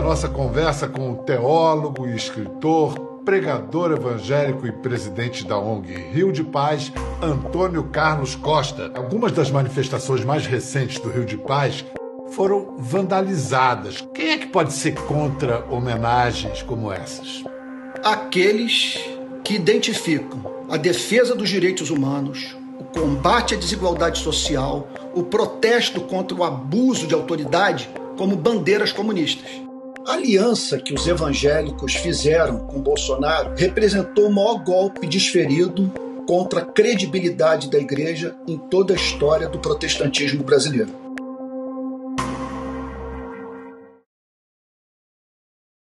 a nossa conversa com o teólogo e escritor, pregador evangélico e presidente da ONG Rio de Paz, Antônio Carlos Costa. Algumas das manifestações mais recentes do Rio de Paz foram vandalizadas. Quem é que pode ser contra homenagens como essas? Aqueles que identificam a defesa dos direitos humanos, o combate à desigualdade social, o protesto contra o abuso de autoridade como bandeiras comunistas. A aliança que os evangélicos fizeram com Bolsonaro representou o maior golpe desferido contra a credibilidade da igreja em toda a história do protestantismo brasileiro.